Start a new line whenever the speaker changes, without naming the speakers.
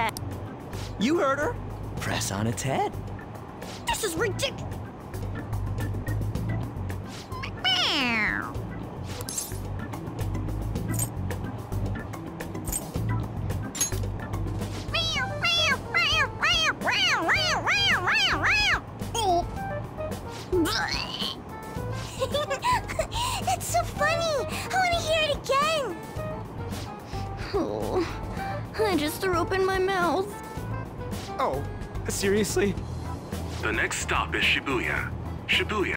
head.
You heard her. Press on its head.
This is ridiculous.
That's so funny! I want to hear it again!
Oh, I just threw open my mouth.
Oh, seriously?
The next stop is Shibuya. Shibuya.